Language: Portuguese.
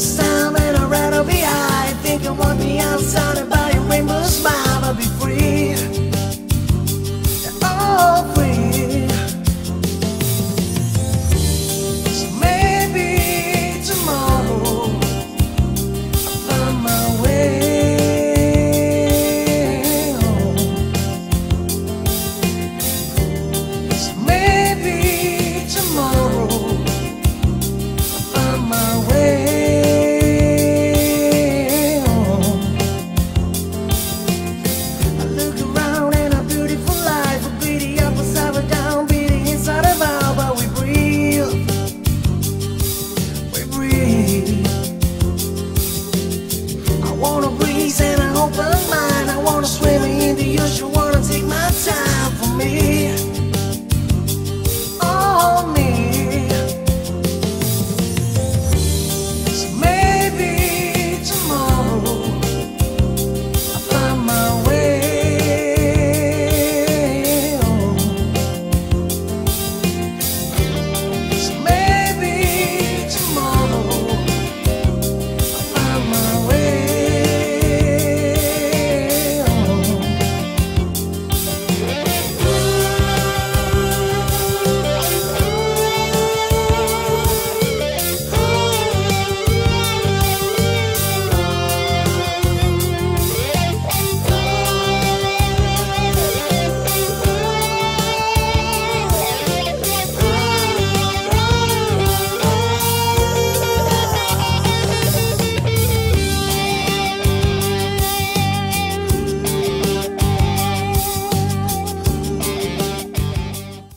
está